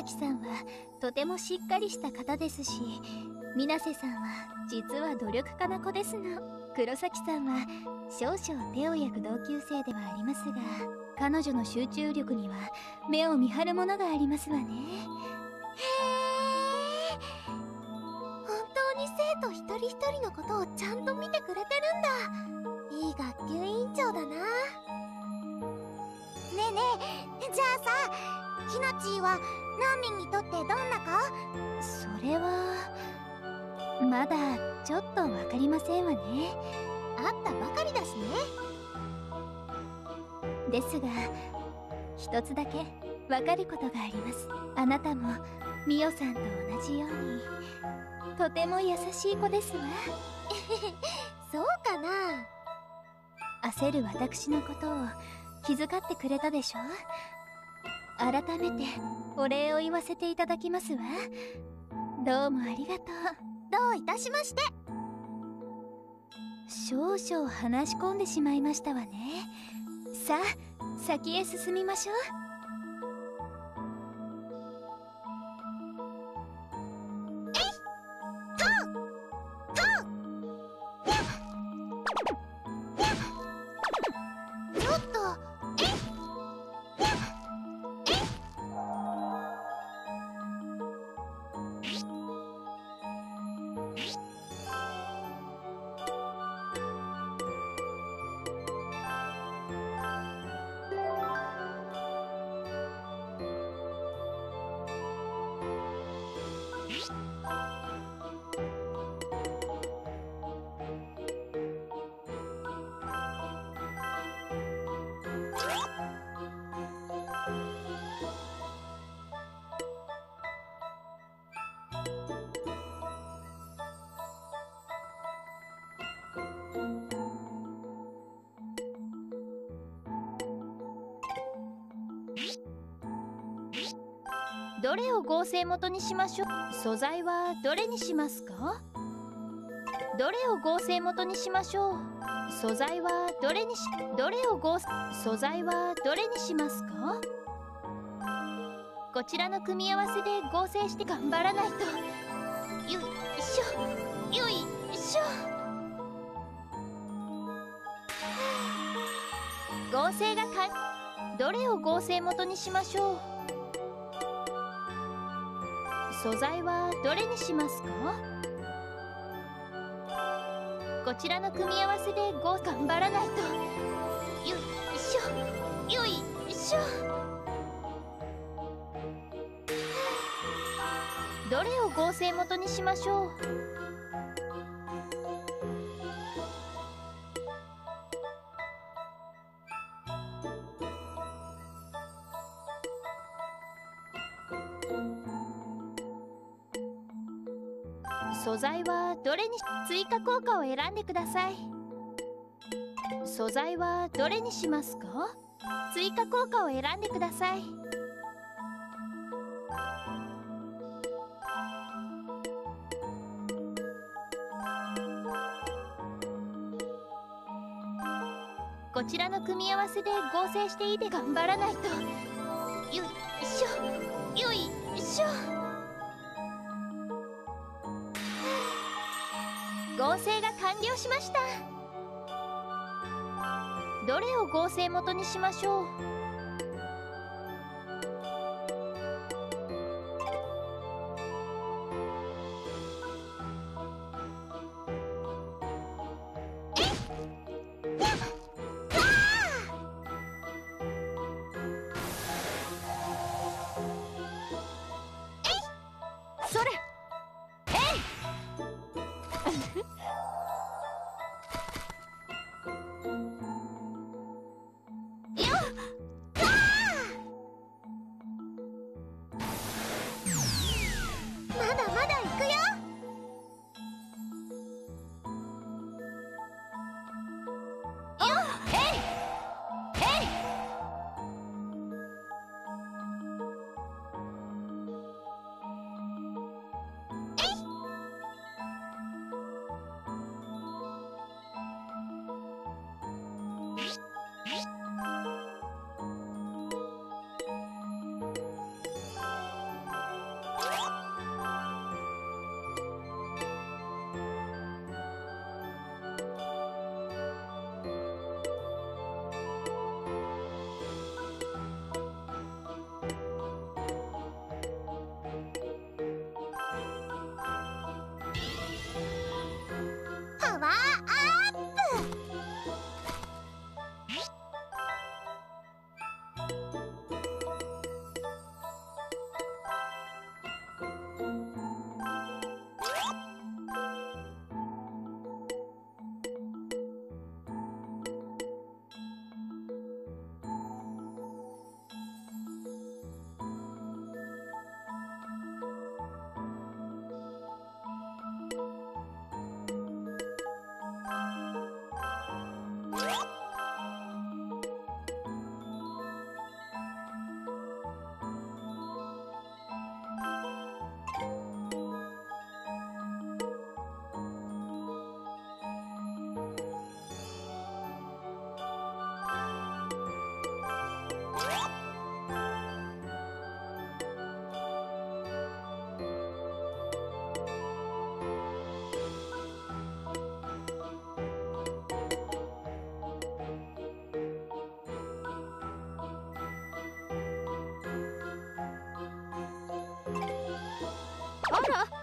崎さんはとてもしっかりした方ですし水瀬さんは実は努力家な子ですの黒崎さんは少々手を焼く同級生ではありますが彼女の集中力には目を見張るものがありますわね。へえ本当に生徒一人一人のことをちゃんと見てくれてるんだ。いい学級委員長だな。ねえねえじゃあさひなちーはナーミンにとってどんな子それはまだちょっとわかりませんわね。会ったばかりだしね。ですが一つだけわかることがあります。あなたもミオさんと同じようにとても優しい子ですわ。そうかな。焦る私のことを気遣ってくれたでしょ？改めてお礼を言わせていただきますわ。どうもありがとう。どういたしまして。少々話し込んでしまいましたわね。さあ先へ進みましょう。どれを合成元にしましょう？素材はどれにしますか？どれを合成元にしましょう？素材はどれにしどれを合素材はどれにしますか？こちらの組み合わせで合成して頑張らないと。よいしょ。よいしょ。合成が完どれを合成元にしましょう？素材はどれにしますか？こちらの組み合わせで合頑張らないと。よいしょ。よいしょ。どれを合成元にしましょう？追加効果を選んでください。素材はどれにしますか？追加効果を選んでください。こちらの組み合わせで合成していて頑張らないと。よいしょ。よいしょ。合成が完了しました。どれを合成元にしましょう？あら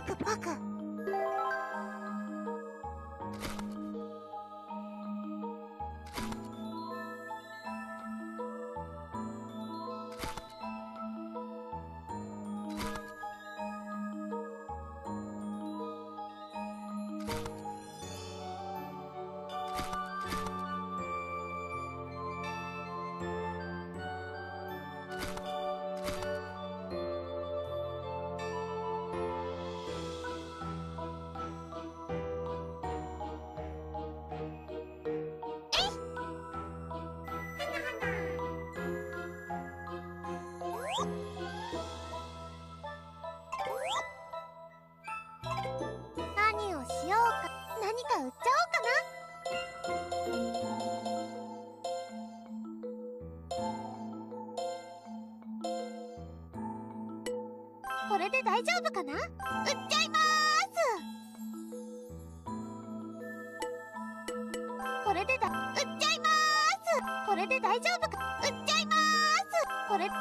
パで大丈夫かな？売っちゃいまーす。これでだ売っちゃいまーす。これで大丈夫か？売っちゃいまーす。これ売っ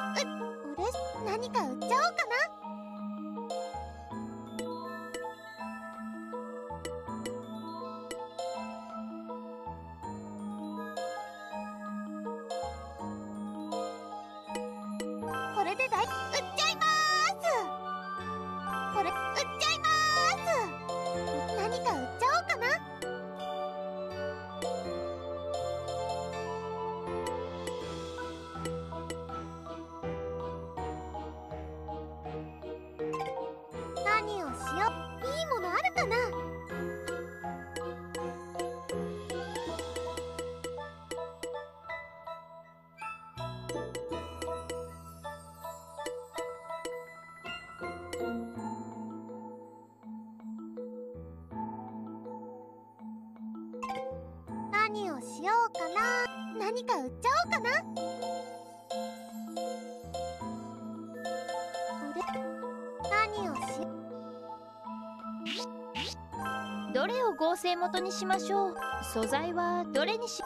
合成元にしましょう。素材はどれにし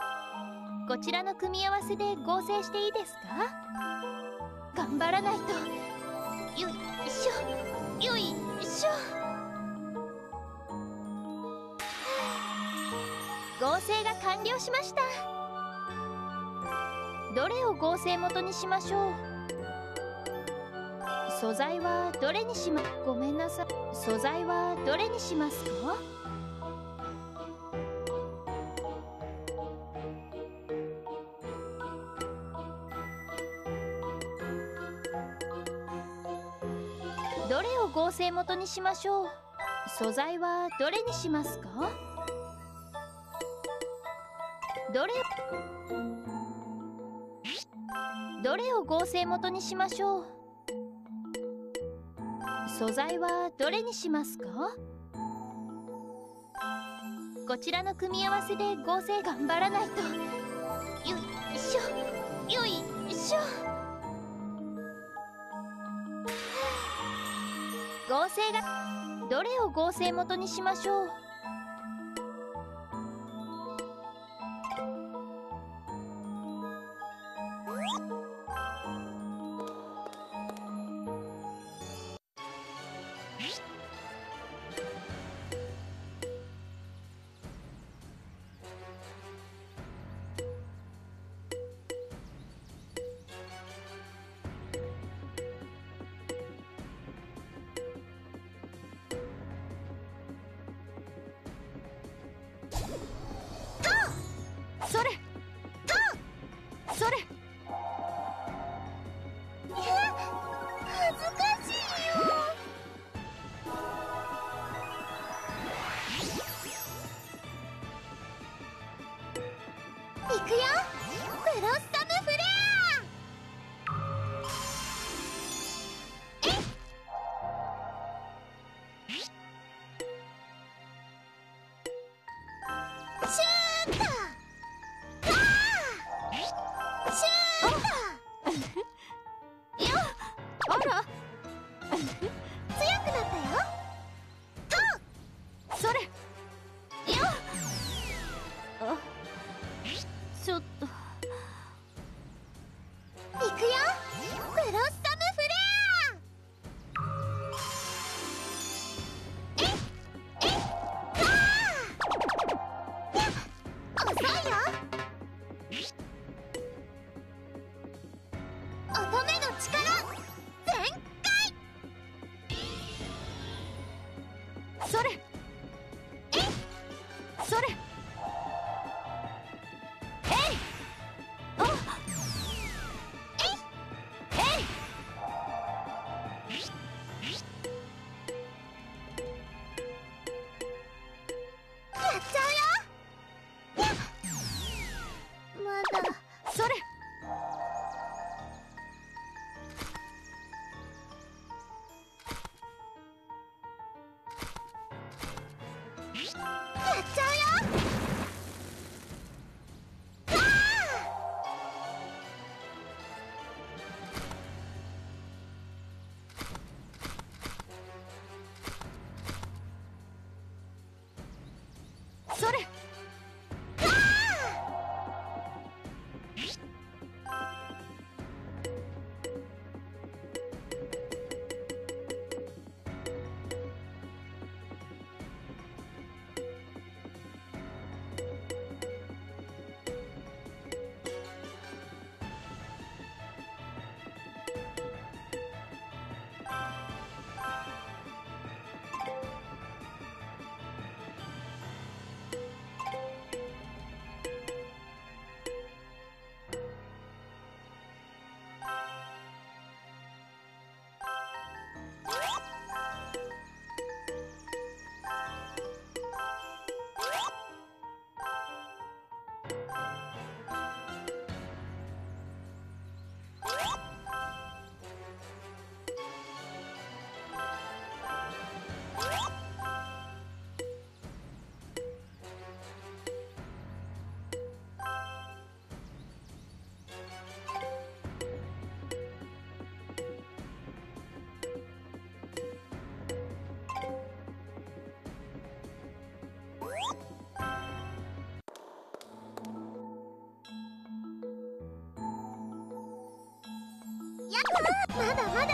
こちらの組み合わせで合成していいですか？頑張らないと。よいしょ。よいしょ。合成が完了しました。どれを合成元にしましょう？素材はどれにしまごめんなさい。素材はどれにしますか？どれを合成元にしましょう？素材はどれにしますか？どれどれを合成元にしましょう？素材はどれにしますか？こちらの組み合わせで合成頑張らないと。よいしょ。よいしょれを合成元にしましょう。まだまだ。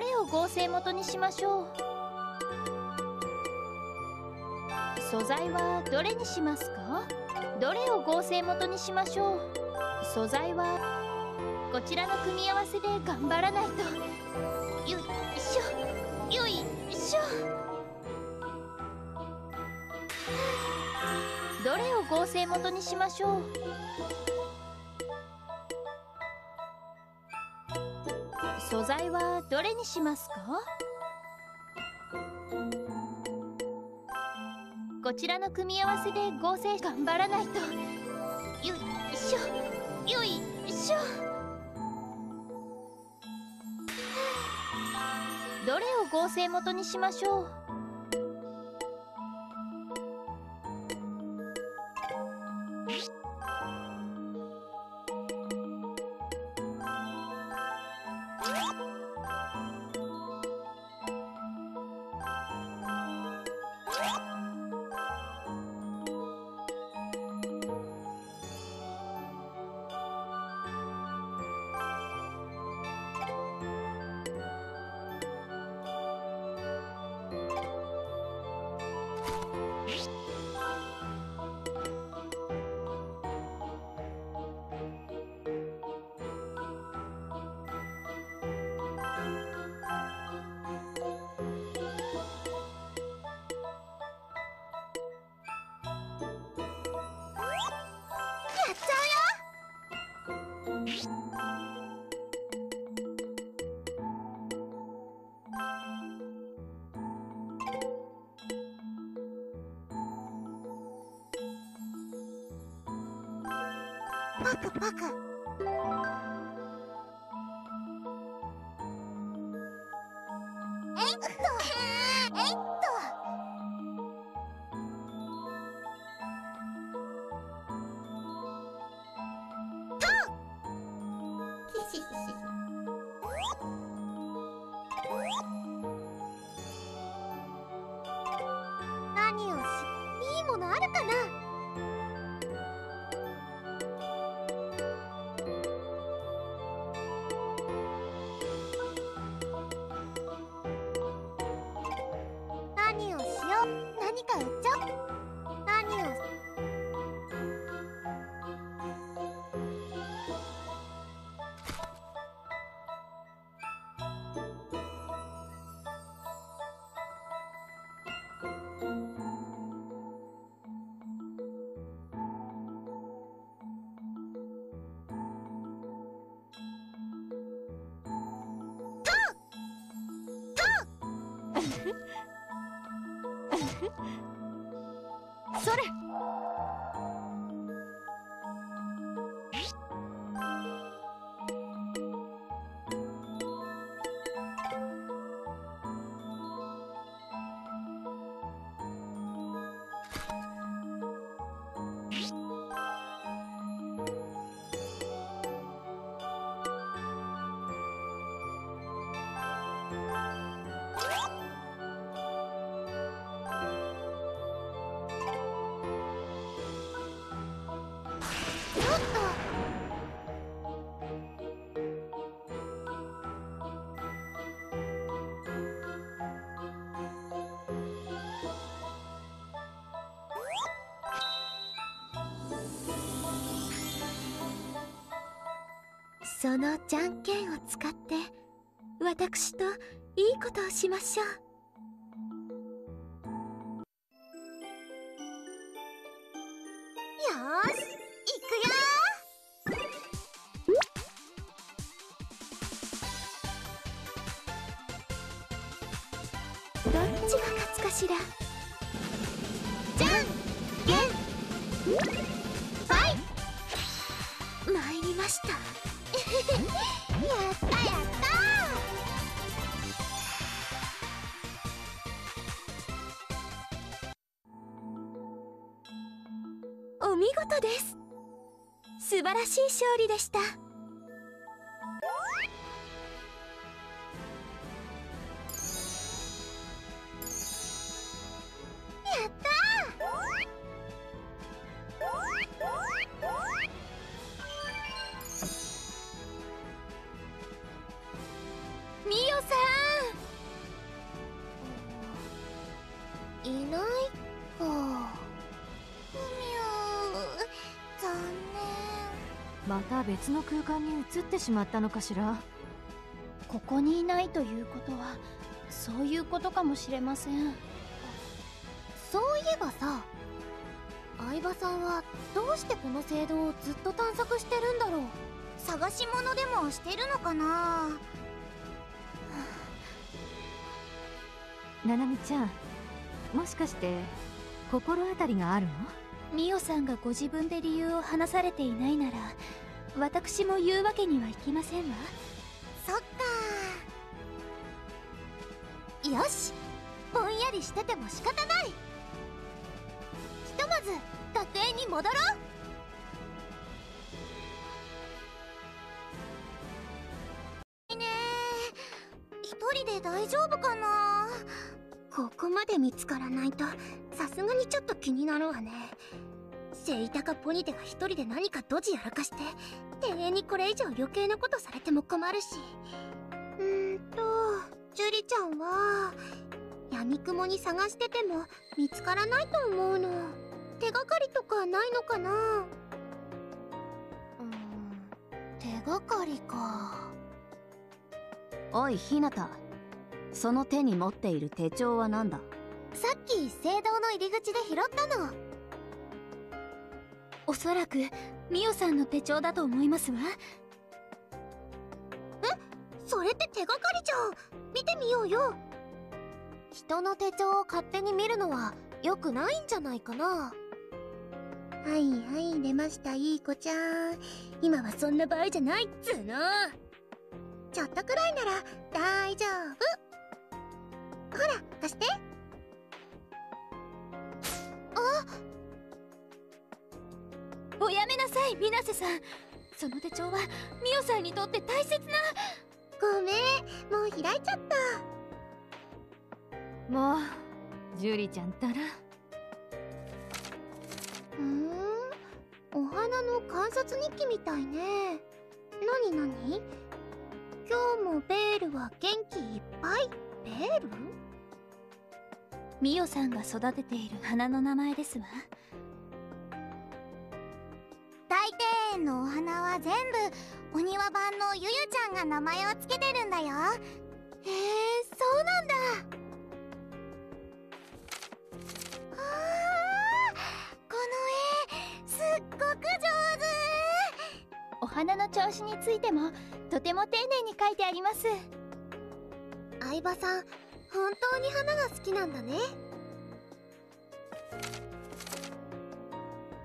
れを合成元にしましょう。素材はどれにしますか？どれを合成元にしましょう？素材はこちらの組み合わせで頑張らないと。よいしょ。よいしょ。どれを合成元にしましょう？素材はどれにしますか？こちらの組み合わせで合成頑張らないと。よいしょ。よいしょ。どれを合成元にしましょう？パクパク。そのじゃんけんを使って私といいことをしましょう。お見事です。素晴らしい勝利でした。別の空間に移ってしまったのかしら？ここにいないということはそういうことかもしれません。そういえばさ相葉さんはどうしてこの聖堂をずっと探索してるんだろう？探し物でもしてるのかな？ななみちゃんもしかして心当たりがあるの？ミオさんがご自分で理由を話されていないなら私も言うわけにはいきませんわ。そっか。よし。ぼんやりしてても仕方ない。ひとまず学園に戻ろう。ね。え一人で大丈夫かな。ここまで見つからないとさすがにちょっと気になるわねセイタカポニテが一人で何かドジやらかして店員にこれ以上余計なことされても困るし。うーんとジュリちゃんは闇雲に探してても見つからないと思うの。手がかりとかないのかな。うーん手がかりか。おいひなた。その手に持っている手帳は何だ？さっき聖堂の入り口で拾ったのおそらくミオさんの手帳だと思いますわ。それって手がかりじゃん。見てみようよ。人の手帳を勝手に見るのは良くないんじゃないかな。はいはい出ましたいい子ちゃん。今はそんな場合じゃないっつーの。ちょっとくらいなら大丈夫。ほら貸しておやめなさい水瀬さん。その手帳はミオさんにとって大切なごめんもう開いちゃったもうジュリちゃんったら。ふーんお花の観察日記みたいね。なになに？今日もベールは元気いっぱい？ベール？ミオさんが育てている花の名前ですわ園のお花は全部お庭版のゆゆちゃんが名前をつけてるんだよ。へえそうなんだ。あーこの絵すっごく上お花の調子についてもとても丁寧に書いてあります。手相葉さん本当に花が好きなんだね。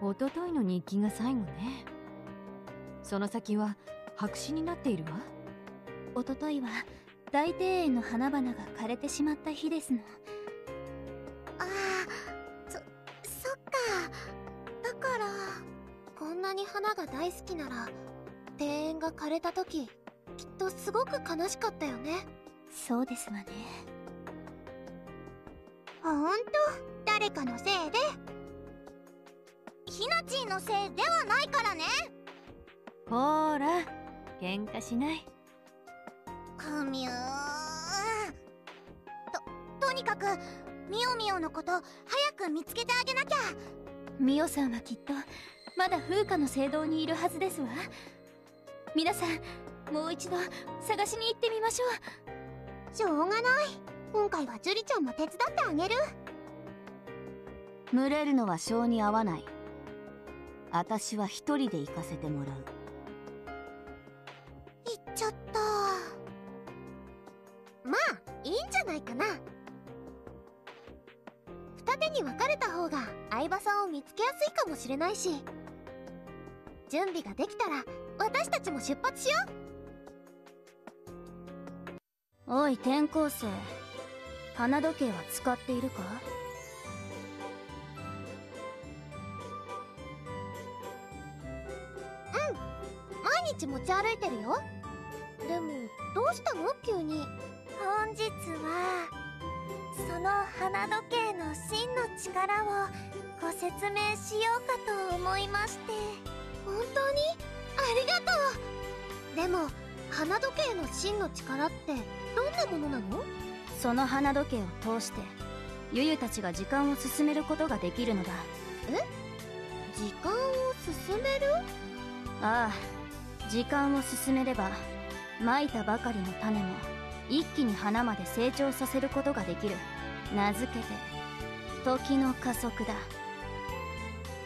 一昨日の日記が最後ねその先は白紙になっているわ。おとといは大庭園の花々が枯れてしまった日ですの。ああそそっか。だからこんなに花が大好きなら庭園が枯れた時きっとすごく悲しかったよね。そうですわね。ほんと？誰かのせいで？ひなちんのせいではないからねほーら喧嘩しない。くみゅー。ととにかくみおみおのこと早く見つけてあげなきゃ。ミオさんはきっとまだ風花の聖堂にいるはずですわ。皆さんもう一度探しに行ってみましょう。しょうがない。今回はジュリちゃんも手伝ってあげる。群れるのは性に合わない。私は一人で行かせてもらうちゃったまあいいんじゃないかな。二手に分かれた方が相葉さんを見つけやすいかもしれないし。準備ができたら私たちも出発しよう。おい転校生。花時計は使っているか？うん。毎日持ち歩いてるよでもどうしたの？急に。本日はその花時計の真の力をご説明しようかと思いまして。本当に？ありがとう。でも花時計の真の力ってどんなものなの？その花時計を通してユユたちが時間を進めることができるのだ。え？時間を進める？ああ時間を進めればまいたばかりの種も一気に花まで成長させることができる。名付けて時の加速だ。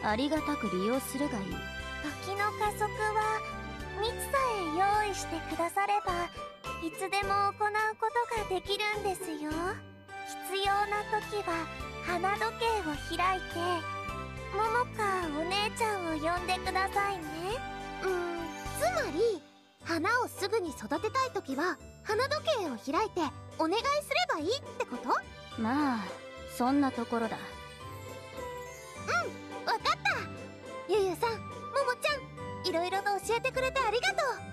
ありがたく利用するがいい。時の加速は蜜さえ用意してくださればいつでも行うことができるんですよ。必要な時は花時計を開いて桃かお姉ちゃんを呼んでくださいね。うんつまり花をすぐに育てたい時は花時計を開いてお願いすればいいってこと？まあそんなところだ。うんわかった。ゆゆさんももちゃんいろいろと教えてくれてありがとう